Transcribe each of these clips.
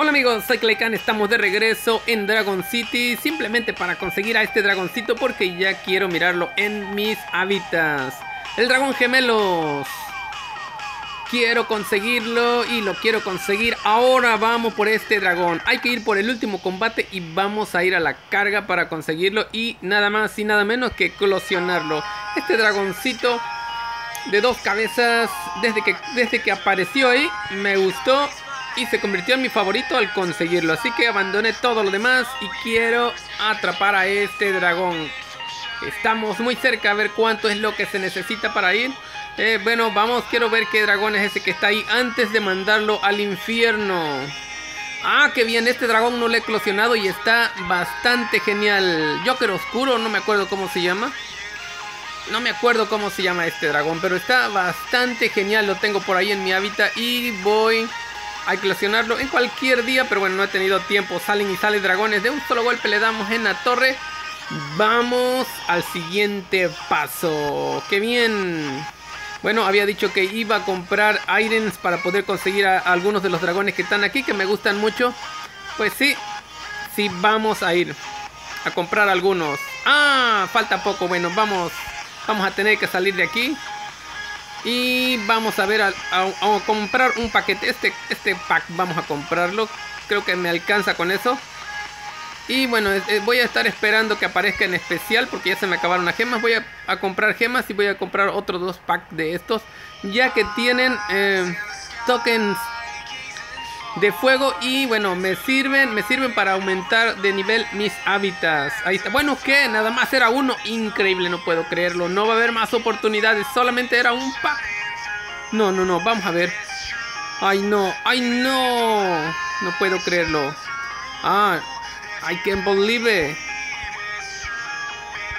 Hola amigos, soy Claycan, estamos de regreso en Dragon City Simplemente para conseguir a este dragoncito porque ya quiero mirarlo en mis hábitats. El dragón gemelos. Quiero conseguirlo y lo quiero conseguir. Ahora vamos por este dragón. Hay que ir por el último combate y vamos a ir a la carga para conseguirlo Y nada más y nada menos que eclosionarlo Este dragoncito de dos cabezas desde que, desde que apareció ahí me gustó y se convirtió en mi favorito al conseguirlo. Así que abandoné todo lo demás y quiero atrapar a este dragón. Estamos muy cerca a ver cuánto es lo que se necesita para ir. Eh, bueno, vamos, quiero ver qué dragón es ese que está ahí antes de mandarlo al infierno. Ah, qué bien, este dragón no lo he eclosionado y está bastante genial. Joker Oscuro, no me acuerdo cómo se llama. No me acuerdo cómo se llama este dragón, pero está bastante genial. Lo tengo por ahí en mi hábitat y voy a eclosionarlo en cualquier día, pero bueno, no he tenido tiempo. Salen y salen dragones. De un solo golpe le damos en la torre. Vamos al siguiente paso. ¡Qué bien! Bueno, había dicho que iba a comprar irons para poder conseguir a, algunos de los dragones que están aquí, que me gustan mucho. Pues sí, sí, vamos a ir a comprar algunos. Ah, falta poco. Bueno, vamos, vamos a tener que salir de aquí. Y vamos a ver, a, comprar un paquete. Este, este pack vamos a comprarlo. Creo que me alcanza con eso. Y bueno, voy a estar esperando que aparezca en especial porque ya se me acabaron las gemas. Voy a, comprar gemas y voy a comprar otros dos packs de estos. Ya que tienen eh, tokens de fuego y bueno, me sirven, me sirven para aumentar de nivel mis hábitats. Ahí está. Bueno, que nada más era uno. Increíble, no puedo creerlo. No va a haber más oportunidades, solamente era un pack. No, no, no, vamos a ver. Ay, no, ay, no. No puedo creerlo. Ah, I can't believe it.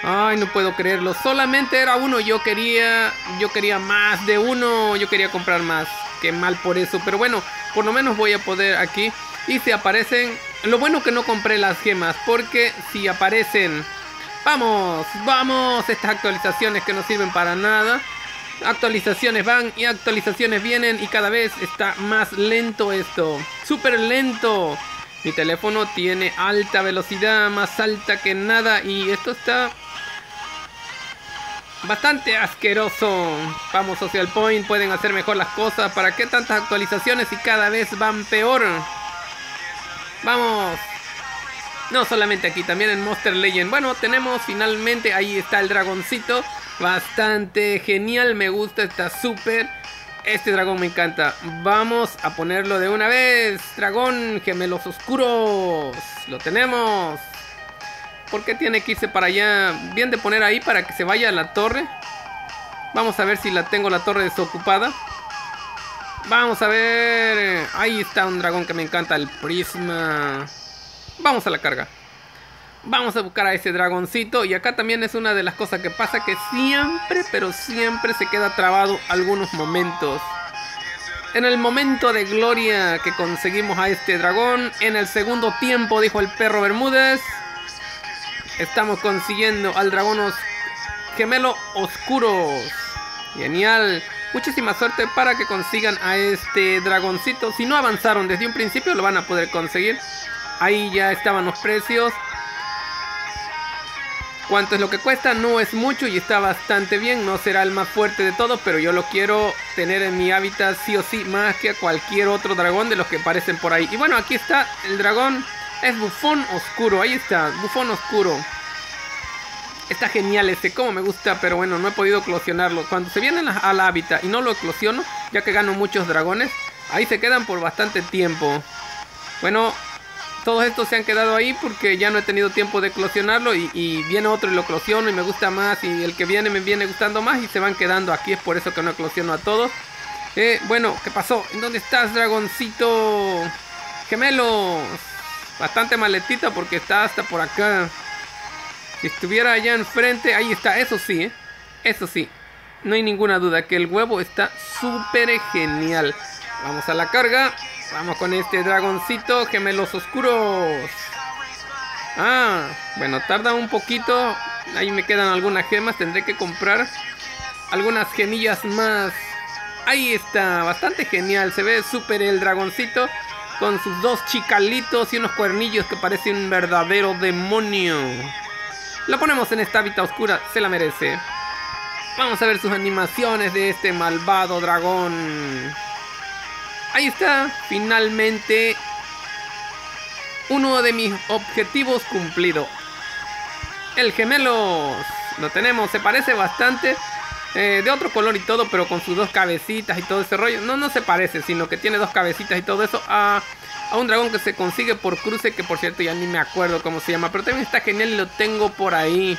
Ay, no puedo creerlo. Solamente era uno. Yo quería, yo quería más de uno. Yo quería comprar más. Qué mal por eso. Pero bueno, por lo menos voy a poder aquí. Y si aparecen... Lo bueno que no compré las gemas. Porque si aparecen... Vamos, vamos. Estas actualizaciones que no sirven para nada. Actualizaciones van y actualizaciones vienen. Y cada vez está más lento esto. Súper lento. Mi teléfono tiene alta velocidad, más alta que nada. Y esto está bastante asqueroso. Vamos, Social Point, pueden hacer mejor las cosas. ¿Para qué tantas actualizaciones y cada vez van peor? Vamos. No solamente aquí, también en Monster Legend. Bueno, tenemos finalmente, ahí está el dragoncito. Bastante genial, me gusta, está súper. Este dragón me encanta. Vamos a ponerlo de una vez. Dragón, gemelos oscuros. Lo tenemos. ¿Por qué tiene que irse para allá? Bien de poner ahí para que se vaya a la torre. Vamos a ver si la tengo la torre desocupada. Vamos a ver. Ahí está un dragón que me encanta, el prisma. Vamos a la carga. Vamos a buscar a ese dragoncito. Y acá también es una de las cosas que pasa que siempre, pero siempre se queda trabado algunos momentos. En el momento de gloria que conseguimos a este dragón, en el segundo tiempo, dijo el perro Bermúdez, Estamos consiguiendo al dragón gemelo oscuros. Genial. Muchísima suerte para que consigan a este dragoncito. Si no avanzaron desde un principio, lo van a poder conseguir. Ahí ya estaban los precios. ¿Cuánto es lo que cuesta? No es mucho y está bastante bien. No será el más fuerte de todos, pero yo lo quiero tener en mi hábitat sí o sí más que a cualquier otro dragón de los que aparecen por ahí. Y bueno, aquí está el dragón es bufón oscuro, ahí está, bufón oscuro. Está genial este, como me gusta, pero bueno, no he podido eclosionarlo. Cuando se vienen al hábitat y no lo eclosiono, ya que gano muchos dragones, ahí se quedan por bastante tiempo. Bueno, todos estos se han quedado ahí porque ya no he tenido tiempo de eclosionarlo y, viene otro y lo eclosiono y me gusta más y el que viene me viene gustando más y se van quedando aquí, es por eso que no eclosiono a todos. Eh, bueno, ¿qué pasó? ¿En dónde estás, dragoncito? Gemelos. Bastante maletita porque está hasta por acá. Si estuviera allá enfrente, ahí está, eso sí, ¿eh? Eso sí. No hay ninguna duda que el huevo está súper genial. Vamos a la carga. Vamos con este dragoncito, gemelos oscuros. Ah, bueno, tarda un poquito. Ahí me quedan algunas gemas. Tendré que comprar algunas gemillas más. Ahí está, bastante genial. Se ve súper el dragoncito. Con sus dos chicalitos y unos cuernillos que parece un verdadero demonio. Lo ponemos en esta hábitat oscura, se la merece. Vamos a ver sus animaciones de este malvado dragón. Ahí está, finalmente uno de mis objetivos cumplido. El gemelos. Lo tenemos, se parece bastante. Eh, de otro color y todo, pero con sus dos cabecitas y todo ese rollo. No, no se parece, sino que tiene dos cabecitas y todo eso. A, a un dragón que se consigue por cruce, que por cierto ya ni me acuerdo cómo se llama. Pero también está genial lo tengo por ahí.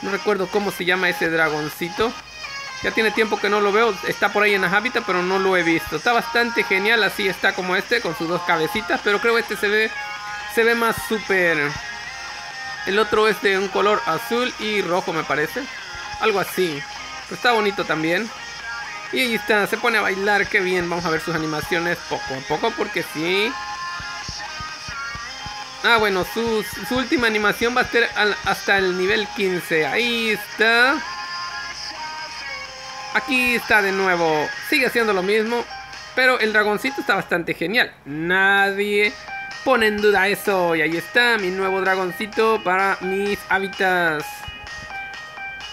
No recuerdo cómo se llama ese dragoncito. Ya tiene tiempo que no lo veo. Está por ahí en la hábitat, pero no lo he visto. Está bastante genial. Así está como este, con sus dos cabecitas. Pero creo que este se ve, se ve más súper... El otro es de un color azul y rojo, me parece. Algo así está bonito también. Y ahí está, se pone a bailar, qué bien. Vamos a ver sus animaciones poco a poco, porque sí. Ah, bueno, su, última animación va a ser hasta el nivel 15. Ahí está. Aquí está de nuevo. Sigue haciendo lo mismo. Pero el dragoncito está bastante genial. Nadie pone en duda eso. Y ahí está mi nuevo dragoncito para mis hábitats.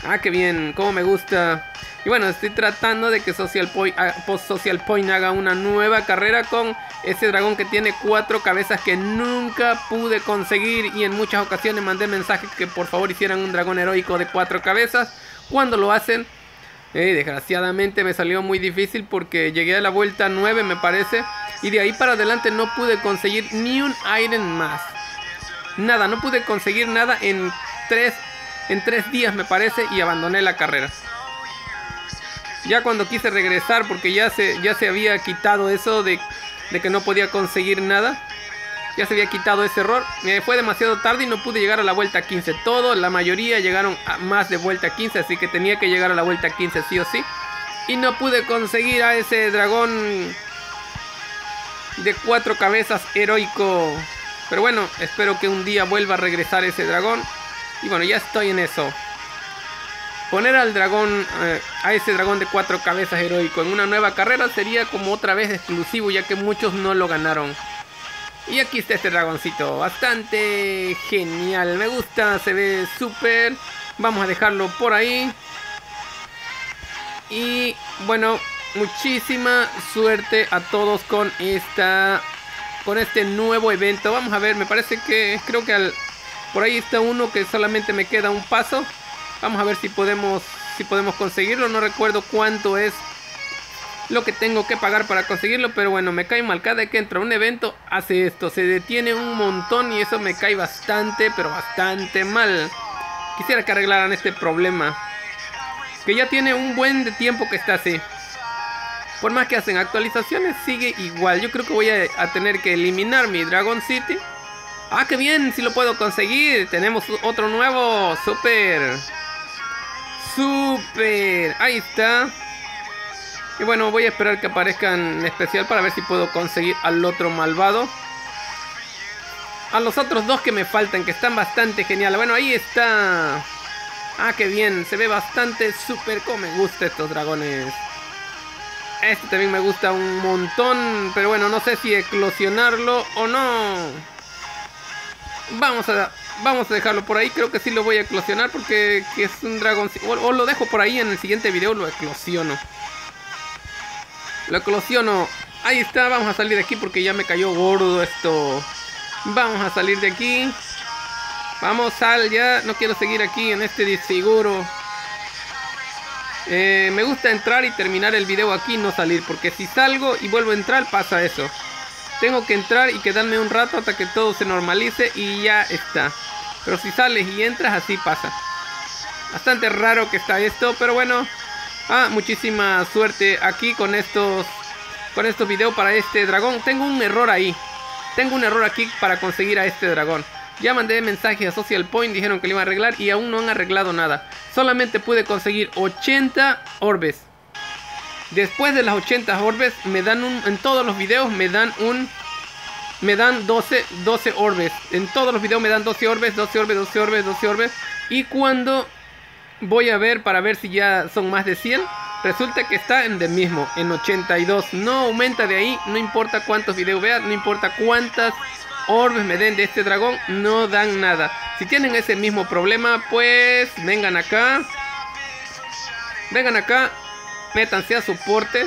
Ah, qué bien, cómo me gusta. Y bueno, estoy tratando de que Social Point, ah, Post Social Point haga una nueva carrera con ese dragón que tiene cuatro cabezas que nunca pude conseguir. Y en muchas ocasiones mandé mensajes que por favor hicieran un dragón heroico de cuatro cabezas. Cuando lo hacen, eh, desgraciadamente me salió muy difícil porque llegué a la vuelta 9 me parece. Y de ahí para adelante no pude conseguir ni un Iron más. Nada, no pude conseguir nada en tres en tres días me parece y abandoné la carrera. Ya cuando quise regresar porque ya se, ya se había quitado eso de, que no podía conseguir nada. Ya se había quitado ese error. Me fue demasiado tarde y no pude llegar a la vuelta 15. Todo, la mayoría llegaron a más de vuelta 15. Así que tenía que llegar a la vuelta 15 sí o sí. Y no pude conseguir a ese dragón de cuatro cabezas heroico. Pero bueno, espero que un día vuelva a regresar ese dragón. Y bueno, ya estoy en eso. Poner al dragón, eh, a ese dragón de cuatro cabezas heroico en una nueva carrera sería como otra vez exclusivo ya que muchos no lo ganaron. Y aquí está este dragoncito, bastante genial, me gusta, se ve súper. Vamos a dejarlo por ahí. Y bueno, muchísima suerte a todos con esta con este nuevo evento. Vamos a ver, me parece que creo que al por ahí está uno que solamente me queda un paso. Vamos a ver si podemos, si podemos conseguirlo. No recuerdo cuánto es lo que tengo que pagar para conseguirlo. Pero bueno, me cae mal. Cada que entra un evento hace esto. Se detiene un montón y eso me cae bastante, pero bastante mal. Quisiera que arreglaran este problema. Que ya tiene un buen de tiempo que está así. Por más que hacen actualizaciones, sigue igual. Yo creo que voy a, a tener que eliminar mi Dragon City Ah, qué bien, si lo puedo conseguir. Tenemos otro nuevo. Super. Super. Ahí está. Y bueno, voy a esperar que aparezca en especial para ver si puedo conseguir al otro malvado. A los otros dos que me faltan, que están bastante genial. Bueno, ahí está. Ah, qué bien. Se ve bastante súper. Como me gusta estos dragones. Este también me gusta un montón. Pero bueno, no sé si eclosionarlo o no. Vamos a, vamos a dejarlo por ahí. Creo que sí lo voy a eclosionar porque es un dragón. O, lo dejo por ahí en el siguiente video, lo eclosiono. Lo eclosiono. Ahí está, vamos a salir de aquí porque ya me cayó gordo esto. Vamos a salir de aquí. Vamos, sal ya. No quiero seguir aquí en este disfiguro. Eh, me gusta entrar y terminar el video aquí, no salir. Porque si salgo y vuelvo a entrar, pasa eso. Tengo que entrar y quedarme un rato hasta que todo se normalice y ya está. Pero si sales y entras así pasa. Bastante raro que está esto, pero bueno. Ah, muchísima suerte aquí con estos con estos videos para este dragón. Tengo un error ahí. Tengo un error aquí para conseguir a este dragón. Ya mandé mensaje a Social Point, dijeron que lo iban a arreglar y aún no han arreglado nada. Solamente pude conseguir 80 orbes. Después de las 80 orbes, me dan un. En todos los videos me dan un. Me dan 12, 12 orbes. En todos los videos me dan 12 orbes, 12 orbes, 12 orbes, 12 orbes. Y cuando voy a ver para ver si ya son más de 100, resulta que está en el mismo, en 82. No aumenta de ahí, no importa cuántos videos veas, no importa cuántas orbes me den de este dragón, no dan nada. Si tienen ese mismo problema, pues vengan acá. Vengan acá, métanse a soporte.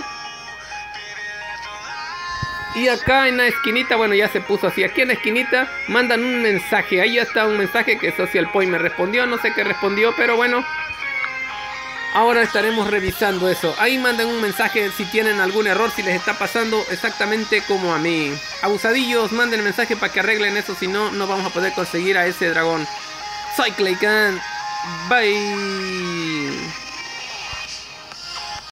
Y acá en la esquinita, bueno, ya se puso así. Aquí en la esquinita mandan un mensaje. Ahí ya está un mensaje que Social Point me respondió. No sé qué respondió, pero bueno. Ahora estaremos revisando eso. Ahí mandan un mensaje si tienen algún error, si les está pasando exactamente como a mí. Abusadillos, manden mensaje para que arreglen eso, si no, no vamos a poder conseguir a ese dragón. Soy. Bye.